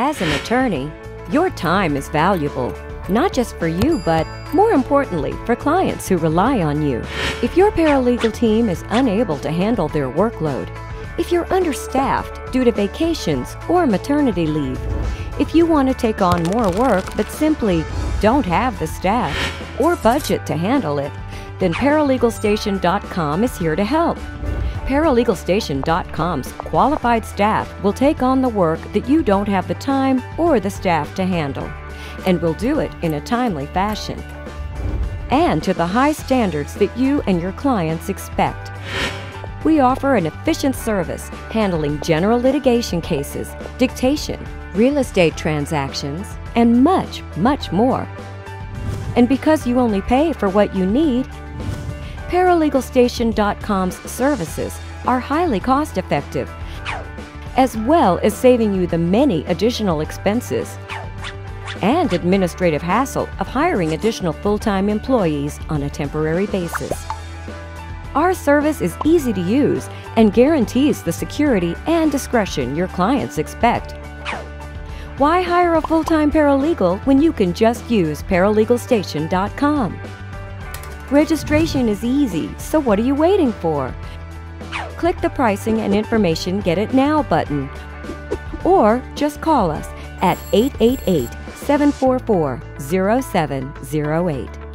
As an attorney, your time is valuable, not just for you, but more importantly, for clients who rely on you. If your paralegal team is unable to handle their workload, if you're understaffed due to vacations or maternity leave, if you want to take on more work but simply don't have the staff or budget to handle it, then ParaLegalStation.com is here to help. ParaLegalStation.com's qualified staff will take on the work that you don't have the time or the staff to handle, and will do it in a timely fashion and to the high standards that you and your clients expect. We offer an efficient service handling general litigation cases, dictation, real estate transactions, and much, much more. And because you only pay for what you need, ParaLegalStation.com's services are highly cost effective, as well as saving you the many additional expenses and administrative hassle of hiring additional full time employees on a temporary basis. Our service is easy to use and guarantees the security and discretion your clients expect. Why hire a full time paralegal when you can just use ParaLegalStation.com? Registration is easy, so what are you waiting for? Click the Pricing and Information Get It Now button, or just call us at 888 744 0708.